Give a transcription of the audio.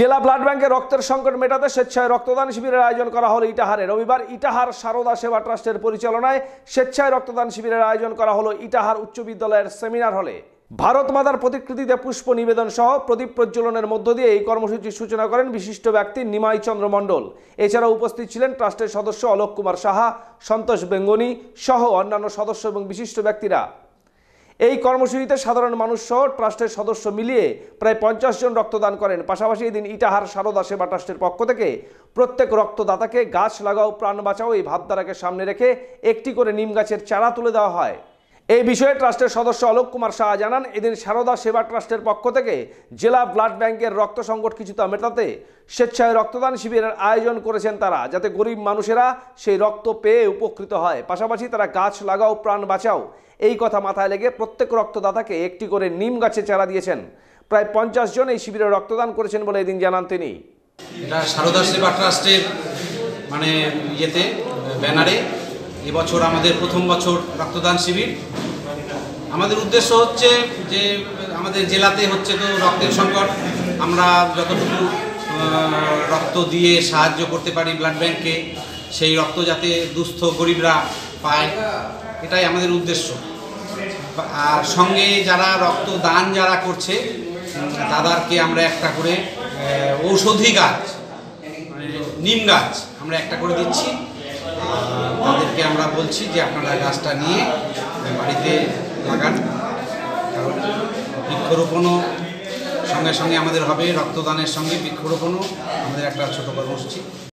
জেলা ব্লাড ব্যাংকে রক্তের সংকট মেটাতে স্বেচ্ছায় রক্তদান শিবিরের আয়োজন করা হলো ইটাহারে। রবিবার ইটাহার সারদা সেবা ট্রাস্টের পরিচালনায় স্বেচ্ছায় রক্তদান শিবিরের আয়োজন করা হলো ইটাহার উচ্চ বিদ্যালয়ের সেমিনার হলে। ভারত মাতার প্রতিকৃতিতে পুষ্প নিবেদন সহ প্রদীপ প্রজ্বলনের মধ্য দিয়ে এই কর্মসূচির সূচনা করেন বিশিষ্ট ব্যক্তি নিমাই চন্দ্র মণ্ডল। এছাড়াও উপস্থিত ছিলেন ট্রাস্টের সদস্য অলোক কুমার সাহা, সন্তোষ বেঙ্গনি সহ অন্যান্য সদস্য এবং বিশিষ্ট ব্যক্তিরা। এই কর্মসূচিতে সাধারণ মানুষ সহ ট্রাস্টের সদস্য মিলিয়ে প্রায় পঞ্চাশ জন রক্তদান করেন। পাশাপাশি এদিন ইটাহার সারদা সেবা ট্রাস্টের পক্ষ থেকে প্রত্যেক রক্তদাতাকে গাছ লাগাও, প্রাণ বাঁচাও এই ভাবধারাকে সামনে রেখে একটি করে নিম গাছের চারা তুলে দেওয়া হয়। এই বিষয়ে ট্রাস্টের সদস্য অলোক কুমার শাহ জানান, এদিন সারদা সেবা ট্রাস্টের পক্ষ থেকে জেলা ব্লাড ব্যাংকের রক্ত সংকট কিছুটা মেটাতে স্বেচ্ছায় রক্তদান শিবিরের আয়োজন করেছেন তারা, যাতে গরিব মানুষেরা সেই রক্ত পেয়ে উপকৃত হয়। পাশাপাশি তারা গাছ লাগাও, প্রাণ বাঁচাও, এই কথা মাথায় লেগে প্রত্যেক রক্তদাতাকে একটি করে নিম গাছে চারা দিয়েছেন। প্রায় পঞ্চাশ জন এই শিবিরে রক্তদান করেছেন বলে এদিন জানান তিনি। এটা সারদা সেবা ট্রাস্টের মানে ইয়েতে, ব্যানারে এবছর আমাদের প্রথম বছর রক্তদান শিবির। আমাদের উদ্দেশ্য হচ্ছে যে আমাদের জেলাতে হচ্ছে তো রক্তের সংকট। আমরা যতটুকু রক্ত দিয়ে সাহায্য করতে পারি ব্লাড ব্যাংকে সেই রক্ত যাতে দুস্থ গরিবরা পায় এটাই আমাদের উদ্দেশ্য। আর সঙ্গে যারা রক্তদান যারা করছে উম, তাদেরকে আমরা একটা করে ঔষধি গাছ নিম গাছ আমরা একটা করে দিচ্ছি। তাদেরকে আমরা বলছি যে আপনারা গাছটা নিয়ে বাড়িতে লাগান। কারণ বৃক্ষরোপণও সঙ্গে সঙ্গে আমাদের হবে, রক্তদানের সঙ্গে বৃক্ষরোপণও আমাদের একটা ছোট কর্মসূচি।